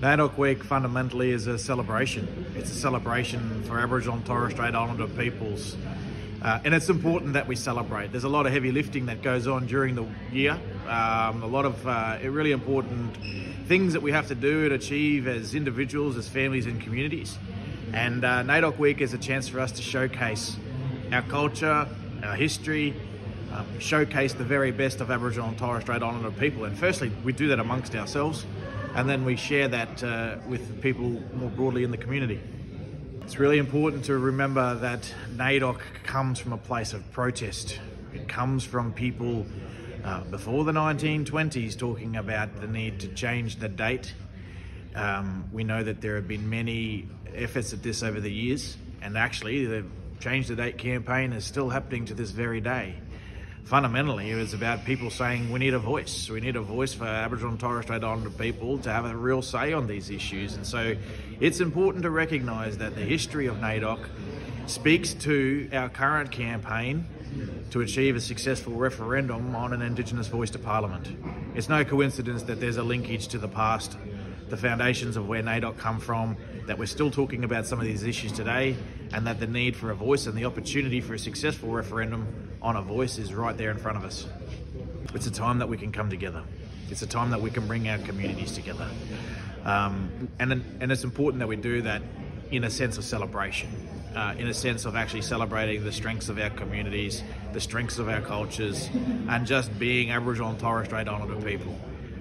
NAIDOC Week fundamentally is a celebration. It's a celebration for Aboriginal and Torres Strait Islander peoples. Uh, and it's important that we celebrate. There's a lot of heavy lifting that goes on during the year. Um, a lot of uh, really important things that we have to do and achieve as individuals, as families and communities. And uh, NAIDOC Week is a chance for us to showcase our culture, our history, um, showcase the very best of Aboriginal and Torres Strait Islander people. And firstly, we do that amongst ourselves, and then we share that uh, with people more broadly in the community. It's really important to remember that NAIDOC comes from a place of protest. It comes from people uh, before the 1920s talking about the need to change the date. Um, we know that there have been many efforts at this over the years, and actually, the Change the Date campaign is still happening to this very day fundamentally it was about people saying we need a voice. We need a voice for Aboriginal and Torres Strait Islander people to have a real say on these issues. And so it's important to recognise that the history of NAIDOC speaks to our current campaign to achieve a successful referendum on an Indigenous voice to Parliament. It's no coincidence that there's a linkage to the past, the foundations of where NAIDOC come from, that we're still talking about some of these issues today, and that the need for a voice and the opportunity for a successful referendum on a voice is right there in front of us. It's a time that we can come together. It's a time that we can bring our communities together. Um, and, and it's important that we do that in a sense of celebration, uh, in a sense of actually celebrating the strengths of our communities, the strengths of our cultures, and just being Aboriginal and Torres Strait Islander people.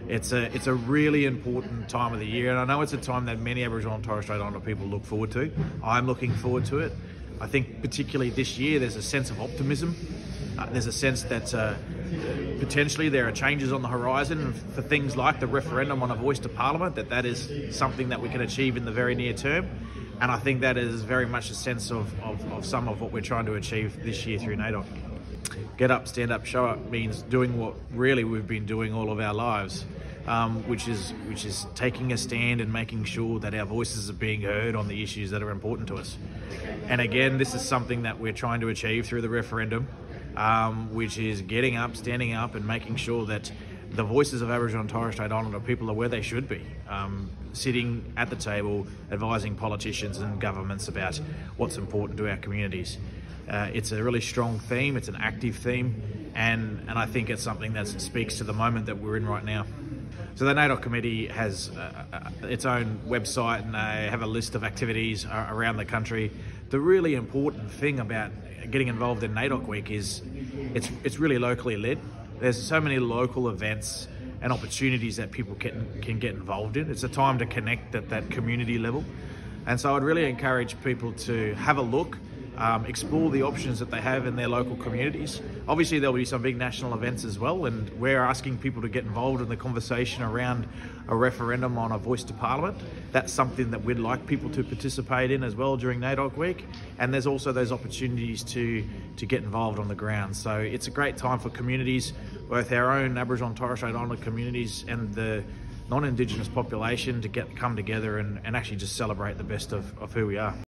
It's a it's a really important time of the year, and I know it's a time that many Aboriginal and Torres Strait Islander people look forward to. I'm looking forward to it. I think particularly this year, there's a sense of optimism. Uh, there's a sense that uh, potentially there are changes on the horizon for things like the referendum on a voice to Parliament. That that is something that we can achieve in the very near term, and I think that is very much a sense of, of, of some of what we're trying to achieve this year through NAIDOC get up, stand up, show up means doing what really we've been doing all of our lives, um, which is which is taking a stand and making sure that our voices are being heard on the issues that are important to us. And again, this is something that we're trying to achieve through the referendum, um, which is getting up, standing up, and making sure that the voices of Aboriginal and Torres Strait Islander people are where they should be, um, sitting at the table, advising politicians and governments about what's important to our communities. Uh, it's a really strong theme, it's an active theme, and, and I think it's something that speaks to the moment that we're in right now. So the NAIDOC committee has uh, uh, its own website and they have a list of activities uh, around the country. The really important thing about getting involved in NAIDOC Week is it's, it's really locally led. There's so many local events and opportunities that people can, can get involved in. It's a time to connect at that community level. And so I'd really encourage people to have a look um, explore the options that they have in their local communities. Obviously, there'll be some big national events as well, and we're asking people to get involved in the conversation around a referendum on a voice to Parliament. That's something that we'd like people to participate in as well during NAIDOC week. And there's also those opportunities to to get involved on the ground. So it's a great time for communities, both our own Aboriginal and Torres Strait Islander communities and the non-Indigenous population to get come together and, and actually just celebrate the best of, of who we are.